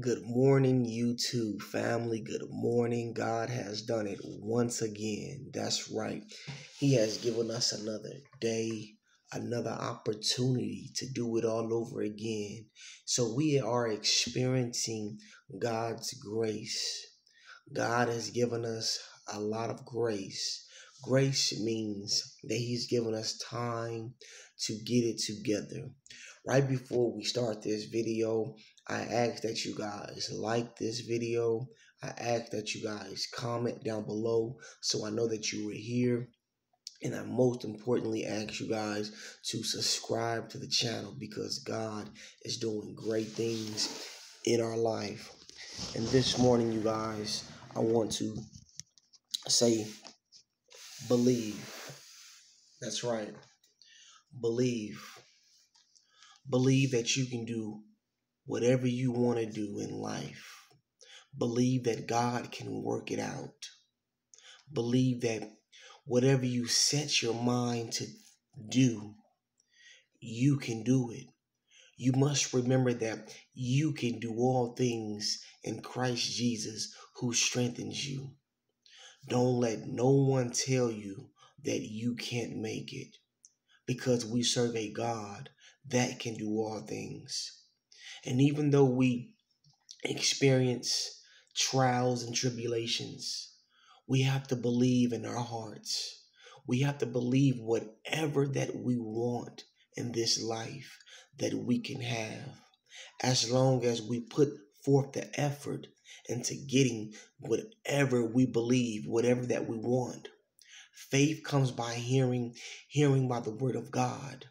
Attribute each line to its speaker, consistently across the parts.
Speaker 1: Good morning, YouTube family. Good morning. God has done it once again. That's right. He has given us another day, another opportunity to do it all over again. So we are experiencing God's grace. God has given us a lot of grace. Grace means that He's given us time to get it together. Right before we start this video, I ask that you guys like this video. I ask that you guys comment down below so I know that you were here. And I most importantly ask you guys to subscribe to the channel because God is doing great things in our life. And this morning, you guys, I want to say, believe. That's right. Believe. Believe that you can do whatever you want to do in life. Believe that God can work it out. Believe that whatever you set your mind to do, you can do it. You must remember that you can do all things in Christ Jesus who strengthens you. Don't let no one tell you that you can't make it because we serve a God that can do all things. And even though we experience trials and tribulations, we have to believe in our hearts. We have to believe whatever that we want in this life that we can have. As long as we put forth the effort into getting whatever we believe, whatever that we want. Faith comes by hearing, hearing by the word of God.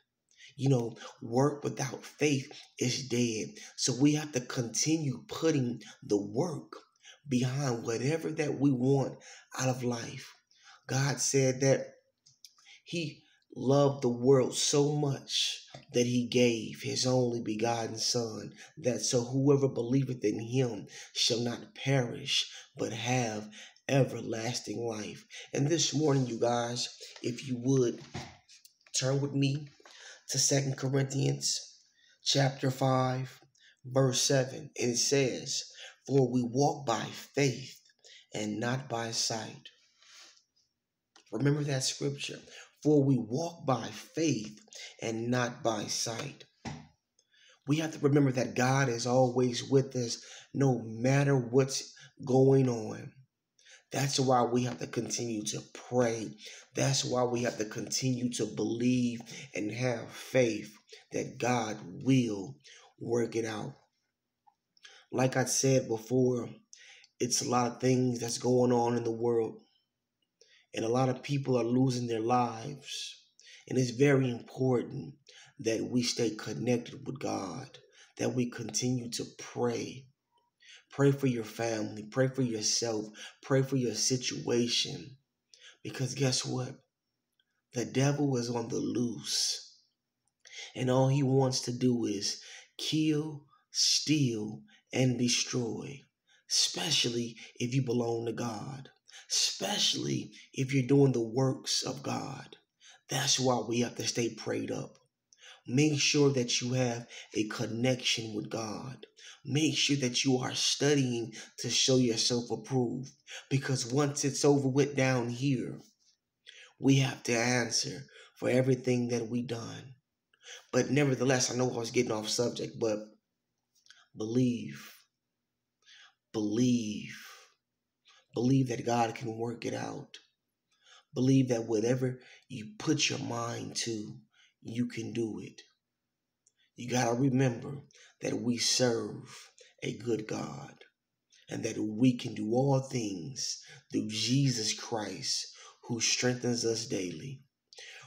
Speaker 1: You know, work without faith is dead. So we have to continue putting the work behind whatever that we want out of life. God said that He loved the world so much that He gave His only begotten Son, that so whoever believeth in Him shall not perish, but have everlasting life. And this morning, you guys, if you would turn with me to Second Corinthians chapter 5, verse 7. And it says, For we walk by faith and not by sight. Remember that scripture. For we walk by faith and not by sight. We have to remember that God is always with us no matter what's going on. That's why we have to continue to pray. That's why we have to continue to believe and have faith that God will work it out. Like I said before, it's a lot of things that's going on in the world, and a lot of people are losing their lives. And it's very important that we stay connected with God, that we continue to pray, Pray for your family. Pray for yourself. Pray for your situation. Because guess what? The devil is on the loose. And all he wants to do is kill, steal, and destroy. Especially if you belong to God. Especially if you're doing the works of God. That's why we have to stay prayed up. Make sure that you have a connection with God. Make sure that you are studying to show yourself approved. Because once it's over with down here, we have to answer for everything that we done. But nevertheless, I know I was getting off subject, but believe. Believe. Believe that God can work it out. Believe that whatever you put your mind to, you can do it. You got to remember that we serve a good God and that we can do all things through Jesus Christ who strengthens us daily.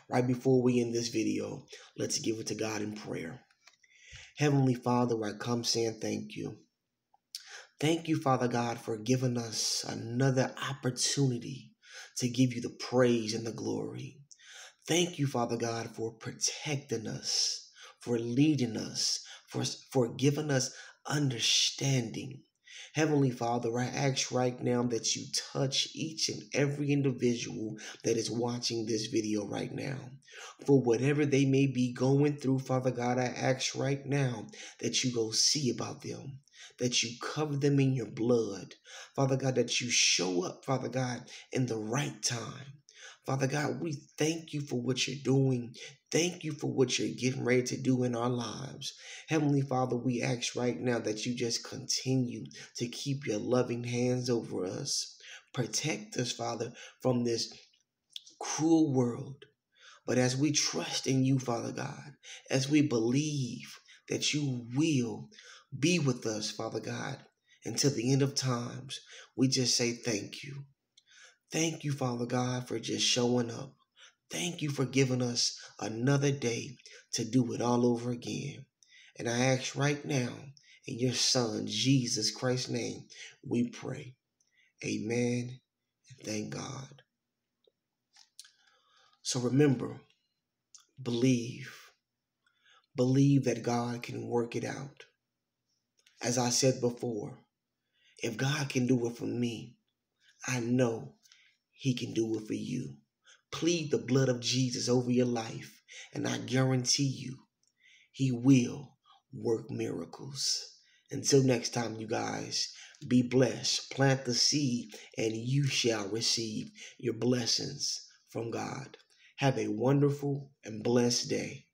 Speaker 1: Right before we end this video, let's give it to God in prayer. Heavenly Father, I come saying thank you. Thank you, Father God, for giving us another opportunity to give you the praise and the glory. Thank you, Father God, for protecting us, for leading us, for, for giving us understanding. Heavenly Father, I ask right now that you touch each and every individual that is watching this video right now. For whatever they may be going through, Father God, I ask right now that you go see about them that you cover them in your blood. Father God, that you show up, Father God, in the right time. Father God, we thank you for what you're doing. Thank you for what you're getting ready to do in our lives. Heavenly Father, we ask right now that you just continue to keep your loving hands over us. Protect us, Father, from this cruel world. But as we trust in you, Father God, as we believe that you will be with us, Father God, until the end of times, we just say thank you. Thank you, Father God, for just showing up. Thank you for giving us another day to do it all over again. And I ask right now, in your Son, Jesus Christ's name, we pray. Amen. And thank God. So remember, believe. Believe that God can work it out. As I said before, if God can do it for me, I know he can do it for you. Plead the blood of Jesus over your life, and I guarantee you, He will work miracles. Until next time, you guys, be blessed. Plant the seed, and you shall receive your blessings from God. Have a wonderful and blessed day.